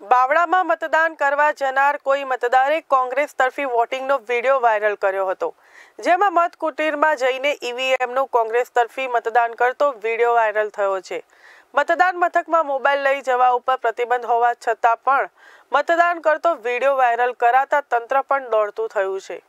બાવળામાં મતદાન કરવા જનાર કોઈ મતદારે કોંગ્રેસ તરફી વોટિંગનો વીડિયો વાયરલ કર્યો હતો. જેમાં મત કુટીરમાં જઈને ઈવીએમનું કોંગ્રેસ તરફી મતદાન કરતો વીડિયો વાયરલ થયો છે. મતદાન મથકમાં મોબાઈલ લઈ જવા ઉપર પ્રતિબંધ હોવા છતાં પણ મતદાન કરતો વીડિયો વાયરલ કરાતા તંત્ર પણ દોડતું થયું છે.